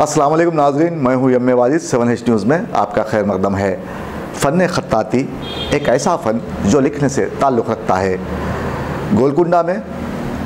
السلام علیکم ناظرین، میں ہوں یم والد سیون ایچ نیوز میں، آپ کا خیر مقدم ہے۔ فن خطاطی ایک ایسا فن جو لکھنے سے تعلق رکھتا ہے۔ گولکنڈا میں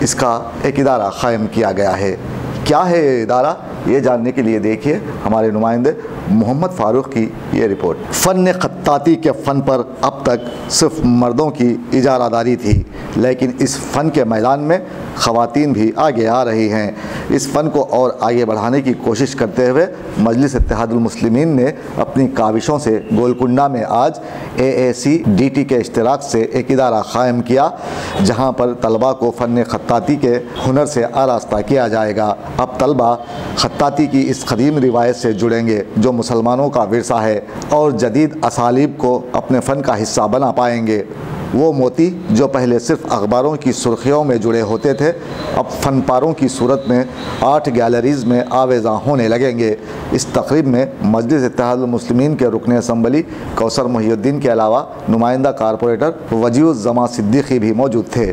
اس کا ایک ادارہ قائم کیا گیا ہے۔ کیا ہے یہ ادارہ؟ یہ جاننے کے لیے دیکھیے ہمارے نمائندے محمد فاروق کی یہ رپورٹ۔ فن خطاطی کے فن پر اب تک صرف مردوں کی اجارہ داری تھی، لیکن اس فن کے میدان میں خواتین بھی آگے آ رہی ہیں۔ اس فن کو اور آگے بڑھانے کی کوشش کرتے ہوئے مجلس اتحاد المسلمین نے اپنی کاوشوں سے گولکنڈا میں آج اے اے سی ڈی ٹی کے اشتراک سے ایک ادارہ قائم کیا، جہاں پر طلبہ کو فن خطاطی کے ہنر سے آراستہ کیا جائے گا۔ اب طلبہ خطاطی کی اس قدیم روایت سے جڑیں گے جو مسلمانوں کا ورثہ ہے اور جدید اسالیب کو اپنے فن کا حصہ بنا پائیں گے۔ وہ موتی جو پہلے صرف اخباروں کی سرخیوں میں جڑے ہوتے تھے اب فن پاروں کی صورت میں آٹھ گیلریز میں آویزاں ہونے لگیں گے۔ اس تقریب میں مجلس اتحاد المسلمین کے رکن اسمبلی کوثر محی الدین کے علاوہ نمائندہ کارپوریٹر وجیع الزما صدیقی بھی موجود تھے۔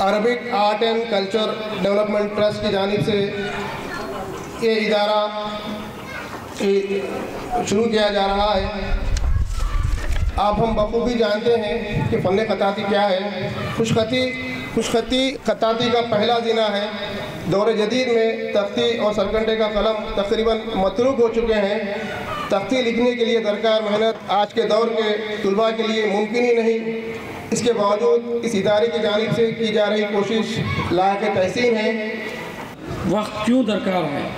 Arabic art and culture development trust کی جانب سے یہ ادارہ شروع کیا جا رہا ہے۔ آپ ہم بخوبی جانتے ہیں کہ فن خطاطی کیا ہے۔ خوش خطی خوش خطی خطاطی کا پہلا زینہ ہے۔ دور جدید میں تختی اور سرکنڈے کا قلم تقریباً متروک ہو چکے ہیں۔ تختی لکھنے کے لیے درکار محنت آج کے دور کے طلباء کے لیے ممکن ہی نہیں۔ اس کے باوجود اس ادارے کی جانب سے کی جا رہی کوشش لائق تحسین ہے۔ وقت کیوں درکار ہے؟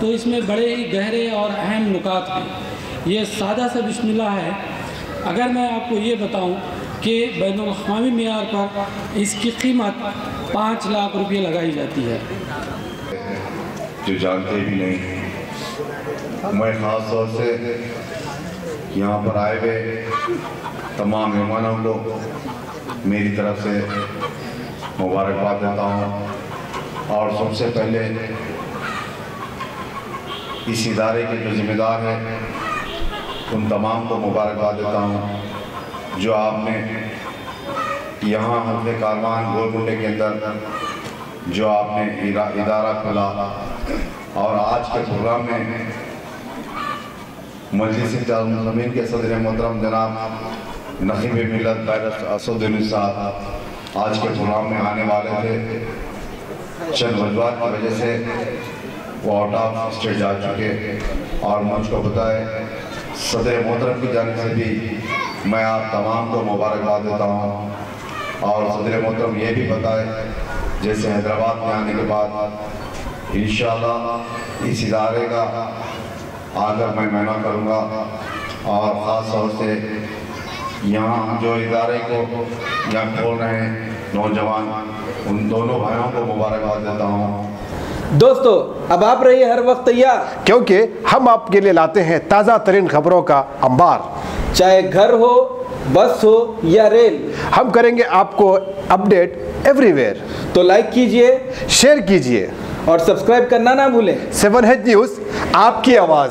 تو اس میں بڑے ہی گہرے اور اہم نکات ہیں۔ یہ سادہ سا بسم اللہ ہے۔ اگر میں آپ کو یہ بتاؤں کہ بین الاقوامی معیار پر اس کی قیمت پانچ لاکھ روپیہ لگائی جاتی ہے۔ جو جانتے بھی نہیں میں خاص طور سے یہاں پر آئے ہوئے تمام مہمانوں کو میری طرف سے مبارکباد دیتا ہوں۔ اور سب سے پہلے اس ادارے کے جو ذمہ دار ہیں ان تمام کو مبارکباد دیتا ہوں۔ جو آپ نے یہاں حضرت کاروان گول کنڈے کے اندر جو آپ نے ادارہ کھلا اور آج کے پروگرام میں مجلس زمین کے صدر محترم جناب نخیب ملت پیرس اسد علی صاحب آج کے پروگرام میں آنے والے تھے۔ چند وجوہات کی وجہ سے وہ آؤٹ آف اسٹیٹ جا چکے اور مجھ کو بتائے، صدر محترم کی جانب سے بھی میں آپ تمام کو مبارکباد دیتا ہوں۔ اور صدر محترم یہ بھی بتائے، جیسے حیدرآباد میں آنے کے بعد انشاءاللہ اس ادارے کا آ کر میں مینہ کروں گا۔ اور خاص طور سے یہاں ہم جو ادارے کو یہاں کھول رہے ہیں نوجوان ان دونوں بھائیوں کو مبارکباد دیتا ہوں۔ دوستو اب آپ رہیے ہر وقت تیار۔ کیونکہ ہم آپ کے لیے لاتے ہیں تازہ ترین خبروں کا امبار چاہے گھر ہو بس ہو یا ریل۔ ہم کریں گے آپ کو اپڈیٹ ایوری ویئر تو لائک کیجیے۔ شیئر کیجیے۔ اور سبسکرائب کرنا نہ بھولیں۔ سیون ہیڈ نیوز آپ کی آواز۔